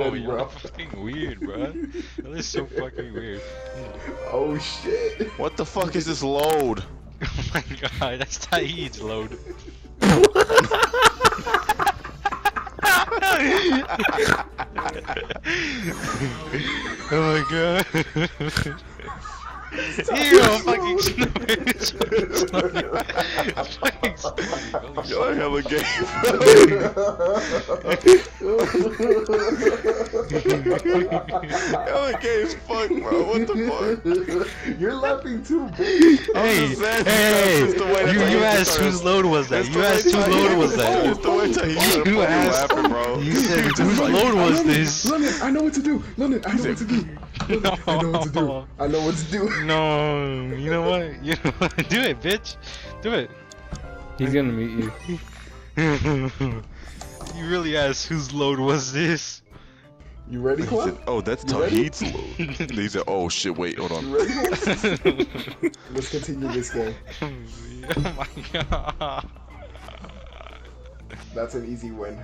ready, oh, you're bro. fucking weird, bro. That is so fucking weird. Oh shit. What the fuck is this load? Oh my god, that's Taid's load. oh my god. Ew, fucking snowing. It's fucking snowing. It's fucking snowing. Holy Yo, I shit. hella gay. hella gay as fuck, bro. What the fuck? You're laughing too big. Hey, just saying, hey, that's just the way that you, you asked whose load was that? You asked whose load was that? It's the way Tahir You asked- bro. You said whose load was this? London, I know what to do. London, I know what to do. London, I know what to do. I know what to do. No, you know what? You know what? Do it, bitch. Do it. He's gonna meet you. you really asked whose load was this? You ready, He Clem? said, oh, that's You ready? Tahid's load. He said, oh shit, wait, hold on. You ready? Let's continue this game. oh my god. That's an easy win.